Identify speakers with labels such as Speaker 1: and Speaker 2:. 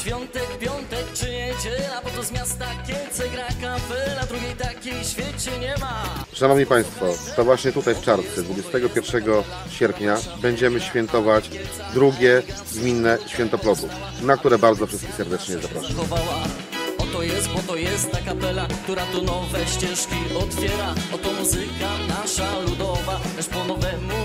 Speaker 1: Świątek, piątek czy niedziela, bo to z miasta Kielce gra kapela, drugiej takiej świecie nie ma.
Speaker 2: Szanowni Państwo, to właśnie tutaj w Czarnce 21 sierpnia będziemy świętować drugie gminne święto plodów, na które bardzo wszystkich serdecznie zapraszam.
Speaker 1: Oto jest, bo to jest ta kapela, która tu nowe ścieżki otwiera. Oto muzyka nasza ludowa, też po nowemu